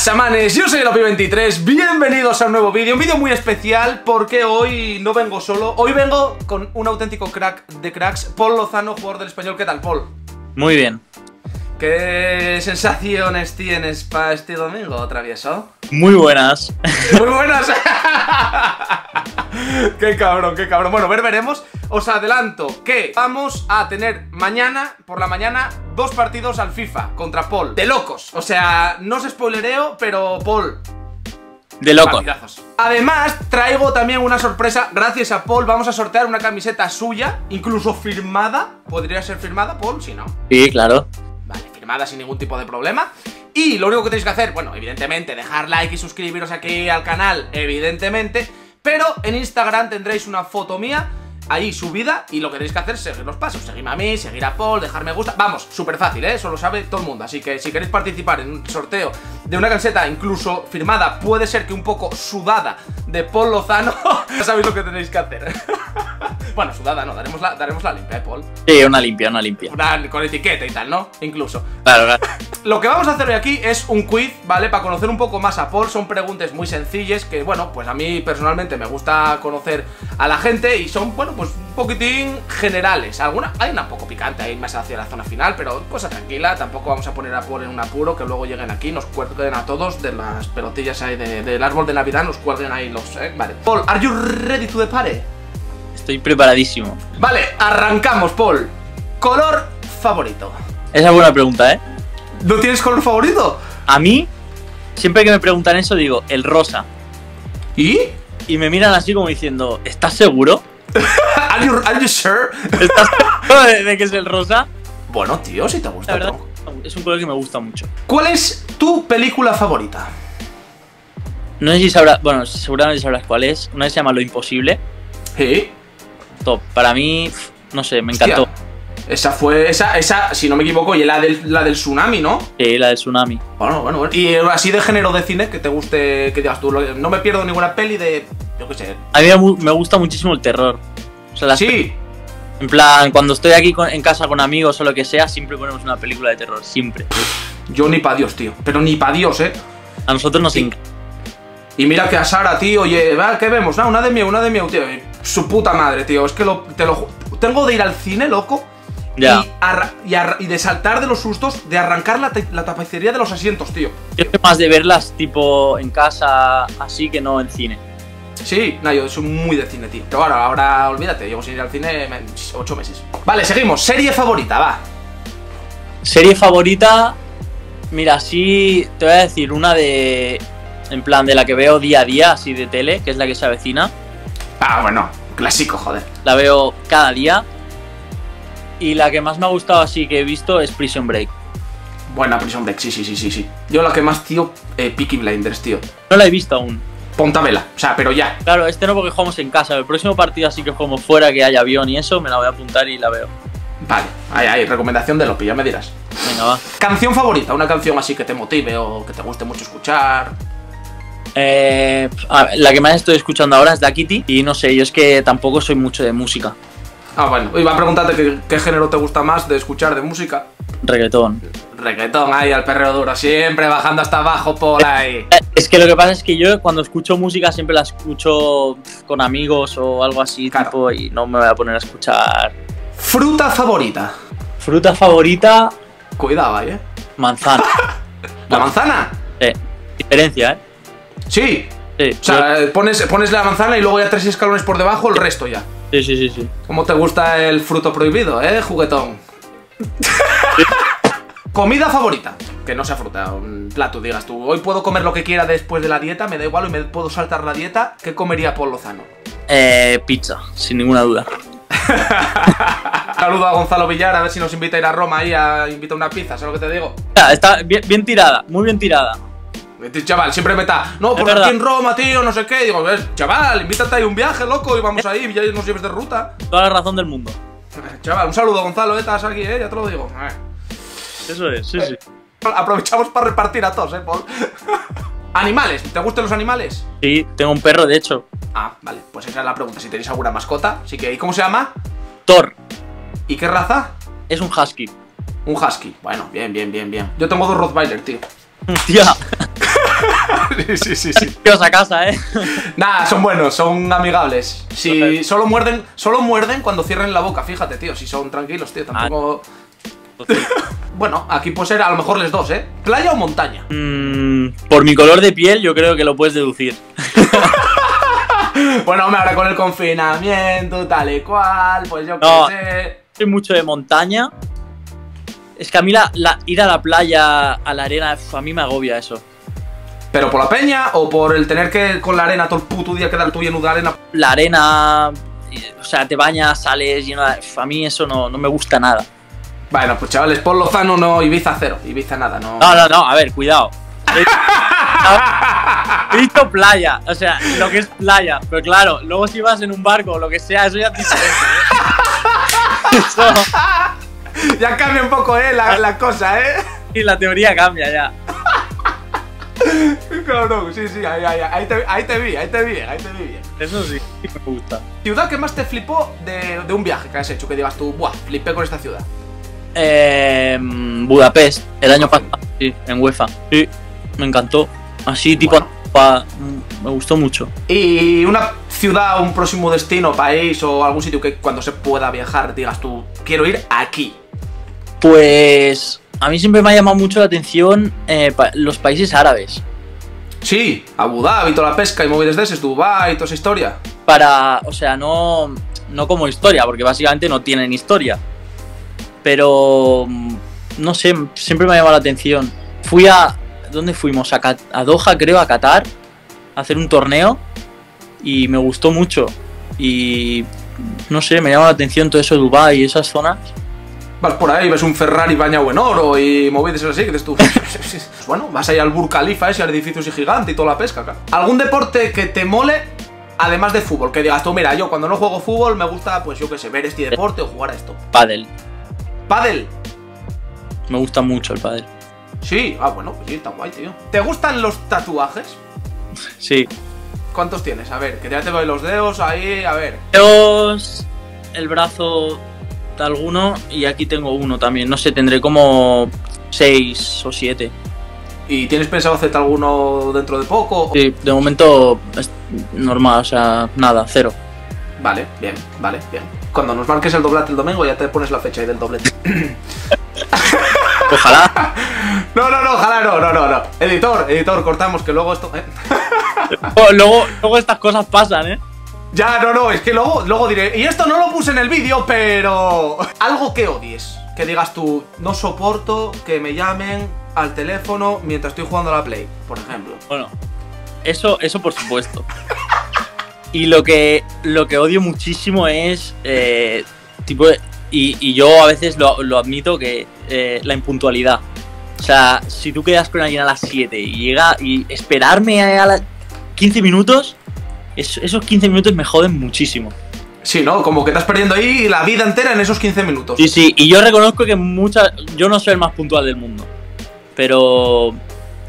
Buenas, chamanes, yo soy el OPI23, bienvenidos a un nuevo vídeo, un vídeo muy especial porque hoy no vengo solo, hoy vengo con un auténtico crack de cracks, Paul Lozano, jugador del español, ¿qué tal, Paul? Muy bien. ¿Qué sensaciones tienes para este domingo, travieso? Muy buenas. Muy buenas. qué cabrón, qué cabrón. Bueno, ver, veremos. Os adelanto que vamos a tener mañana, por la mañana, dos partidos al FIFA contra Paul. De locos. O sea, no os spoilereo, pero Paul. De loco. partidazos. Además, traigo también una sorpresa. Gracias a Paul, vamos a sortear una camiseta suya, incluso firmada. ¿Podría ser firmada, Paul? Si no. Sí, claro. Vale, firmada sin ningún tipo de problema. Y lo único que tenéis que hacer, bueno, evidentemente, dejar like y suscribiros aquí al canal, evidentemente. Pero en Instagram tendréis una foto mía ahí subida y lo que tenéis que hacer es seguir los pasos, seguirme a mí, seguir a Paul, dejar me gusta, vamos, súper fácil, ¿eh? eso lo sabe todo el mundo, así que si queréis participar en un sorteo de una camiseta incluso firmada, puede ser que un poco sudada de Paul Lozano, ya sabéis lo que tenéis que hacer. bueno, sudada no, daremos la, daremos la limpia, ¿eh, Paul? Sí, una limpia, una limpia. Una, con etiqueta y tal, ¿no? Incluso. Claro, claro. Lo que vamos a hacer hoy aquí es un quiz, ¿vale? Para conocer un poco más a Paul. Son preguntas muy sencillas que, bueno, pues a mí personalmente me gusta conocer a la gente y son, bueno, pues un poquitín generales. Alguna, hay una poco picante ahí más hacia la zona final, pero cosa tranquila. Tampoco vamos a poner a Paul en un apuro que luego lleguen aquí, nos cuelguen a todos de las pelotillas ahí de- del árbol de Navidad, nos cuelguen ahí los, ¿eh? Vale. Paul, ¿are you ready to the party? Estoy preparadísimo. Vale, arrancamos, Paul. Color favorito. Esa es buena pregunta, ¿eh? ¿No tienes color favorito? A mí, siempre que me preguntan eso, digo, el rosa. ¿Y? Y me miran así como diciendo, ¿estás seguro? ¿Are you, are you sure? ¿Estás seguro de, de que es el rosa? Bueno, tío, si te La gusta. verdad, tronco. es un color que me gusta mucho. ¿Cuál es tu película favorita? No sé si sabrás, bueno, seguramente sabrás cuál es. Una que se llama Lo Imposible. Sí. Top. Para mí, no sé, me Hostia. encantó. Esa fue, esa, esa, si no me equivoco, y la del, la del tsunami, ¿no? Sí, la del tsunami. Bueno, bueno, bueno. Y así de género de cine que te guste, que digas tú, no me pierdo ninguna peli de, yo qué sé. A mí me gu- me gusta muchísimo el terror. O sea, las Sí, En plan, cuando estoy aquí con- en casa con amigos o lo que sea, siempre ponemos una película de terror, siempre. yo ni pa' Dios, tío. Pero ni pa' Dios, ¿eh? A nosotros nos Sí. encanta. Y mira que a Sara, tío, oye, ¿qué vemos? Ah, una de mío, una de mío, tío. Su puta madre, tío. Es que lo, te lo Tengo de ir al cine, loco. Ya. Y, y de saltar de los sustos, de arrancar la, ta- la tapicería de los asientos, tío. Yo soy más de verlas tipo en casa así que no en cine. Sí, no, yo soy muy de cine, tío. Pero ahora, ahora olvídate, llevo sin ir al cine ocho meses. Vale, seguimos. Serie favorita, va. Serie favorita, mira, sí, te voy a decir una de. En plan, de la que veo día a día, así de tele, que es la que se avecina. Ah, bueno, clásico, joder. La veo cada día. Y la que más me ha gustado así que he visto es Prison Break. Buena Prison Break, sí, sí, sí, sí, sí. Yo la que más, tío, eh, Peaky Blinders, tío. No la he visto aún. Pontamela, o sea, pero ya. Claro, este no porque jugamos en casa. El próximo partido así que jugamos fuera, que haya avión y eso, me la voy a apuntar y la veo. Vale, ahí, ahí, recomendación de Lopi, ya me dirás. Venga, va. Canción favorita, una canción así que te motive o que te guste mucho escuchar. Eh, la que más estoy escuchando ahora es Kitty y no sé, yo es que tampoco soy mucho de música. Ah, bueno, iba a preguntarte qué, qué género te gusta más de escuchar de música. Reggaetón. Reggaetón, ahí, al perreo duro, siempre bajando hasta abajo por ahí. Eh, Es que lo que pasa es que yo cuando escucho música siempre la escucho con amigos o algo así Claro. tipo y no me voy a poner a escuchar. Fruta favorita. Fruta favorita, Cuidado ahí, eh. manzana. ¿La manzana? Eh, diferencia, ¿eh? Sí. Sí, O sea, pones, pones la manzana y luego ya tres escalones por debajo, el resto ya. sí, sí, sí, sí. ¿Cómo te gusta el fruto prohibido, eh, juguetón? Comida favorita. Que no sea fruta, un plato, digas tú. Hoy puedo comer lo que quiera después de la dieta, me da igual, y me puedo saltar la dieta. ¿Qué comería Paul Lozano? Eh, pizza, sin ninguna duda. Saludo a Gonzalo Villar, a ver si nos invita a ir a Roma ahí a invitar una pizza, ¿sabes lo que te digo? Está bien, bien tirada, muy bien tirada. Este Chaval, siempre me está. No, verdad. aquí en Roma, tío, no sé qué. Digo, ves, chaval, invítate ahí un viaje, loco, y vamos ahí, y ya nos lleves de ruta. Toda la razón del mundo. Chaval, un saludo, Gonzalo, eh, estás aquí, eh, ya te lo digo. Eh. Eso es, sí, sí. Aprovechamos para repartir a todos, eh, Paul. Animales, ¿te gustan los animales? Sí, tengo un perro, de hecho. Ah, vale, pues esa es la pregunta, si tenéis alguna mascota. Así que, ¿y cómo se llama? Thor, ¿Y qué raza? es un husky. Un husky. Bueno, bien, bien, bien, bien. Yo tengo dos Rottweiler, tío. Tía, Sí, sí, sí, sí. Tíos a casa, ¿eh? Nada, son buenos, son amigables. Si solo muerden, solo muerden cuando cierren la boca, fíjate, tío. Si son tranquilos, tío, tampoco. Bueno, aquí puede ser a lo mejor les dos, ¿eh? ¿Playa o montaña? Mm, por mi color de piel, yo creo que lo puedes deducir. Bueno, hombre, ahora con el confinamiento, tal y cual, pues yo qué No. sé. Soy mucho de montaña. Es que a mí la, la- ir a la playa, a la arena, a mí me agobia eso. ¿Pero por la peña o por el tener que con la arena todo el puto día quedar tú lleno de arena? La arena, o sea, te bañas, sales lleno de... A mí eso no, no me gusta nada. Bueno, pues chavales, Paul Lozano no, Ibiza cero, Ibiza nada, no. No, no, no, a ver, cuidado. He, dicho playa, o sea, lo que es playa. Pero claro, luego si vas en un barco o lo que sea, eso ya es diferente. ¿eh? Eso, Ya cambia un poco, eh, la, la cosa, eh. y la teoría cambia ya. Cabrón, sí, sí, ahí, ahí, ahí, te, ahí te vi, ahí te vi bien, ahí te vi bien. Eso sí, sí me gusta. ¿Ciudad que más te flipó de, de un viaje que has hecho? Que digas tú, buah, flipé con esta ciudad. Eh, Budapest, el año pasado, sí, en UEFA. Sí, me encantó. Así, tipo, Bueno. pa- mm, me gustó mucho. Y una ciudad, un próximo destino, país o algún sitio que cuando se pueda viajar digas tú, quiero ir aquí. Pues a mí siempre me ha llamado mucho la atención eh, pa- los países árabes. Sí, Abu Dhabi, toda la pesca y móviles de ese, Dubai y toda esa historia. Para, o sea, no, no como historia, porque básicamente no tienen historia. Pero, mm, no sé, siempre me ha llamado la atención. Fui a, ¿dónde fuimos? A, a Doha, creo, a Qatar, a hacer un torneo y me gustó mucho. Y, no sé, me llama la atención todo eso Dubai y esas zonas. Vas por ahí, ves un Ferrari bañado en oro y móviles así, que dices tú. bueno, vas ahí al Burj Khalifa ese, al edificio ese gigante y toda la pesca, claro. ¿Algún deporte que te mole, además de fútbol? Que digas tú, mira, yo cuando no juego fútbol me gusta, pues yo qué sé, ver este deporte o jugar a esto. Padel. Pádel. Me gusta mucho el pádel. Sí, ah, bueno, pues sí, está guay, tío. ¿Te gustan los tatuajes? Sí. ¿Cuántos tienes? A ver, que ya te veo los dedos ahí, a ver. Dedos, el brazo, alguno y aquí tengo uno también. No sé, tendré como seis o siete. ¿Y tienes pensado hacerte alguno dentro de poco? Sí, de momento es normal, o sea, nada, cero. Vale, bien, vale, bien. Cuando nos marques el doblete el domingo ya te pones la fecha ahí del doblete. Ojalá. No, no, no, ojalá no, no, no, no. Editor, editor, cortamos que luego esto. ¿eh? Luego, luego estas cosas pasan, ¿eh? Ya, no, no, es que luego, luego diré. Y esto no lo puse en el vídeo, pero. Algo que odies. Que digas tú, no soporto que me llamen al teléfono mientras estoy jugando a la Play, por ejemplo. Bueno, eso, eso por supuesto. Y lo que, lo que odio muchísimo es, eh, tipo, y, yo a veces lo, lo admito, que eh, la impuntualidad. O sea, si tú quedas con alguien a las 7 y llega y esperarme a, las 15 minutos, es- esos 15 minutos me joden muchísimo. Sí, ¿no? Como que estás perdiendo ahí la vida entera en esos 15 minutos. Sí, sí, y yo reconozco que muchas, yo no soy el más puntual del mundo, pero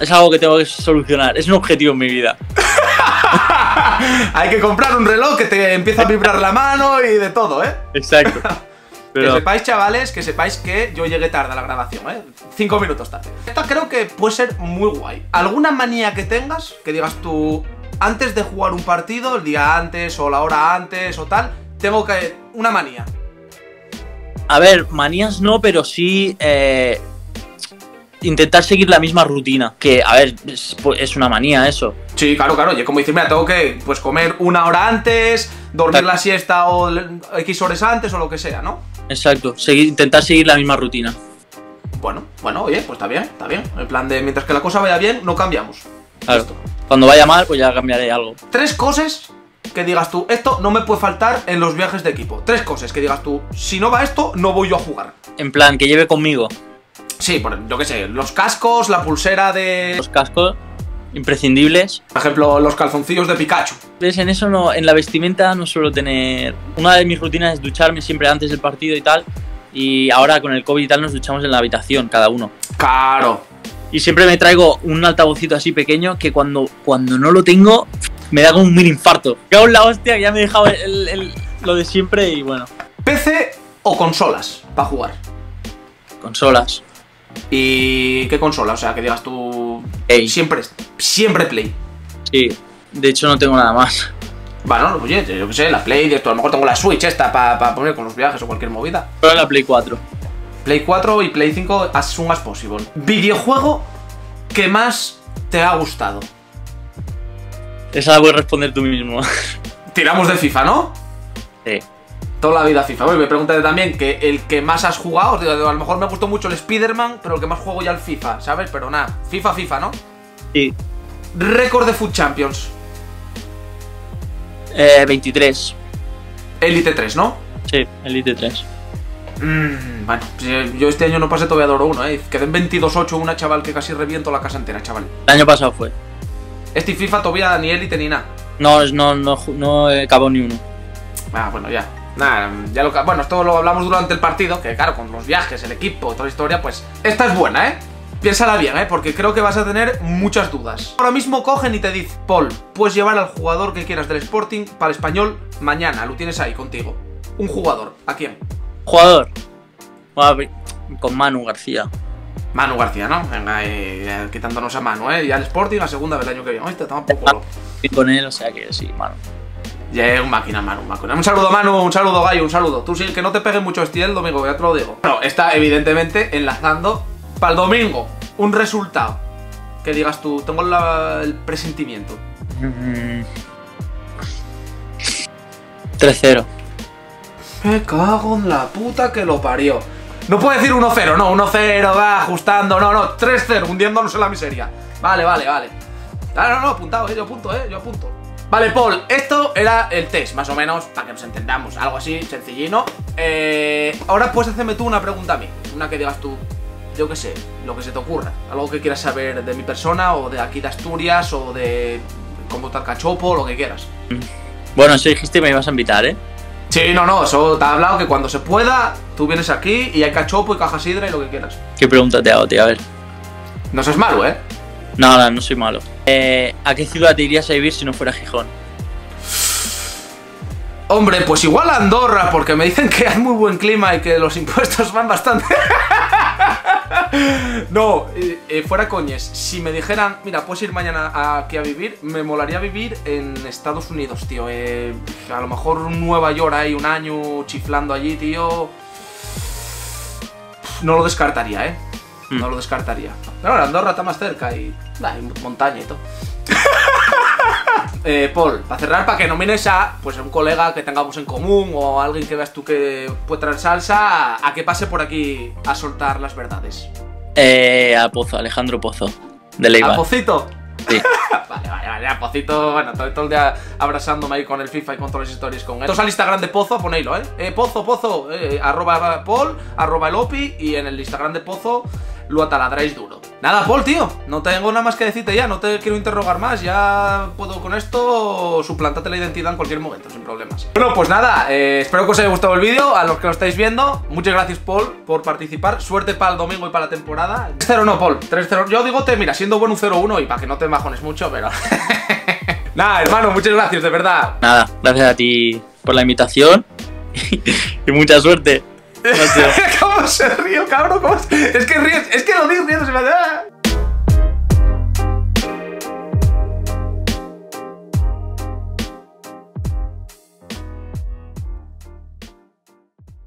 es algo que tengo que solucionar, es un objetivo en mi vida. Hay que comprar un reloj que te empieza a vibrar la mano y de todo, ¿eh? Exacto. Que Pero sepáis, chavales, que sepáis que yo llegué tarde a la grabación, ¿eh? Cinco minutos tarde. Esta creo que puede ser muy guay. ¿Alguna manía que tengas que digas tú, antes de jugar un partido, el día antes o la hora antes o tal, tengo que... Una manía. A ver, manías no, pero sí eh, intentar seguir la misma rutina. Que, a ver, es, pues, es una manía eso. Sí, claro, claro. Y como decir, mira, tengo que pues comer una hora antes, dormir Exacto. la siesta o X horas antes o lo que sea, ¿no? Exacto, seguir, intentar seguir la misma rutina. Bueno, bueno, oye, pues está bien, está bien. En plan de mientras que la cosa vaya bien, no cambiamos. Claro. Listo. Cuando vaya mal, pues ya cambiaré algo. Tres cosas que digas tú, esto no me puede faltar en los viajes de equipo. Tres cosas que digas tú, si no va esto, no voy yo a jugar. En plan, que lleve conmigo Sí, por, yo qué sé, los cascos, la pulsera de... los cascos imprescindibles. Por ejemplo, los calzoncillos de Pikachu. ¿Ves? En eso no, en la vestimenta no suelo tener. Una de mis rutinas es ducharme siempre antes del partido y tal. Y ahora con el COVID y tal nos duchamos en la habitación, cada uno. Claro. Y siempre me traigo un altavocito así pequeño que cuando, cuando no lo tengo me da como un mini infarto. Cago en la hostia, ya me he dejado el- el- lo de siempre y bueno, PC o consolas para jugar. consolas. ¿Y qué consola? O sea, que digas tú... Ey. Siempre, siempre Play. Sí, de hecho no tengo nada más. Bueno, oye, yo qué sé, la Play, de esto, a lo mejor tengo la Switch esta para poner con los viajes o cualquier movida. Pero la Play 4. Play 4 y Play 5 as soon as possible. Videojuego que más te ha gustado. Esa la voy a responder tú mismo. Tiramos de FIFA, ¿no? Sí. Toda la vida FIFA. Bueno, me pregunté también que el que más has jugado, a lo mejor me gustó mucho el Spider-Man, pero el que más juego ya el FIFA, ¿sabes? Pero nada, FIFA, FIFA, ¿no? Sí. Récord de Food Champions. Eh, 23. Elite 3, ¿no? Sí, Elite 3. Mm, bueno, pues, yo este año no pasé todavía de oro 1, ¿eh? Quedé en 22-8 una chaval que casi reviento la casa entera, chaval. El año pasado fue. Este FIFA todavía ni Elite ni nada. No, no, no, no he acabado ni uno. Ah, bueno, ya. Nada, ya lo Bueno, esto lo hablamos durante el partido, que claro, con los viajes, el equipo, toda la historia, pues. Esta es buena, ¿eh? Piénsala bien, ¿eh? Porque creo que vas a tener muchas dudas. Ahora mismo cogen y te dicen, Paul, puedes llevar al jugador que quieras del Sporting para el español mañana, lo tienes ahí contigo. Un jugador, ¿a quién? Jugador. Con Manu García. Manu García, ¿no? Venga, eh, quitándonos a Manu, ¿eh? Y al Sporting la segunda del año que viene. Este está poco con él, o sea que sí, Manu. Ya es un máquina, Manu, máquina. Un saludo, Manu, un saludo, Gallo, un saludo. Tú sí, que no te pegue mucho este el domingo, ya te lo digo. Bueno, está evidentemente enlazando para el domingo un resultado. Que digas tú, tengo el presentimiento. 3-0. Me cago en la puta que lo parió. No puedo decir 1-0, no, 1-0, va ajustando, no, no, 3-0, hundiéndonos en la miseria. Vale, vale, vale. Ah, no, no, apuntado, eh, yo apunto, eh, yo apunto. Vale, Paul, esto era el test, más o menos, para que nos entendamos. Algo así, sencillino. Eh, ahora puedes hacerme tú una pregunta a mí. Una que digas tú, yo qué sé, lo que se te ocurra. Algo que quieras saber de mi persona, o de aquí de Asturias, o de cómo el cachopo, lo que quieras. Bueno, si dijiste me ibas a invitar, ¿eh? Sí, no, no, eso te ha hablado que cuando se pueda, tú vienes aquí y hay cachopo y caja sidra y lo que quieras. ¿Qué pregunta te hago, tío? A ver. No seas malo, ¿eh? No, no, no soy malo. Eh, ¿A qué ciudad te irías a vivir si no fuera Gijón? Hombre, pues igual a Andorra, porque me dicen que hay muy buen clima y que los impuestos van bastante. no, eh, eh, fuera coñes. Si me dijeran, mira, puedes ir mañana aquí a vivir, me molaría vivir en Estados Unidos, tío. Eh, a lo mejor Nueva York hay un año chiflando allí, tío. No lo descartaría, ¿eh? No lo descartaría. Pero ahora Andorra está más cerca y hay montaña y todo. eh, Paul, para cerrar, para que nomines a pues, un colega que tengamos en común o alguien que veas tú que puede traer salsa, a, que pase por aquí a soltar las verdades. Eh, a Pozo, Alejandro Pozo, de Leiva. ¿A Pocito? Sí. vale, vale, vale, a Pocito, bueno, todo, el día abrazándome ahí con el FIFA y con todas las historias con él. Entonces al Instagram de Pozo, ponéislo, ¿eh? eh Pozo, Pozo, eh, arroba Paul, arroba el Opi y en el Instagram de Pozo lo ataladráis duro. Nada, Paul, tío, no tengo nada más que decirte ya, no te quiero interrogar más, ya puedo con esto suplantarte la identidad en cualquier momento, sin problemas. Bueno, pues nada, eh, espero que os haya gustado el vídeo, a los que lo estáis viendo, muchas gracias, Paul, por participar, suerte para el domingo y para la temporada. 3-0 no, Paul, 3-0, yo digo, te, mira, siendo bueno un 0-1 y para que no te bajones mucho, pero... nada, hermano, muchas gracias, de verdad. Nada, gracias a ti por la invitación y mucha suerte. ¿Cómo se río, cabrón? ¿Cómo se... Es que ríes, es que lo digo, se me da...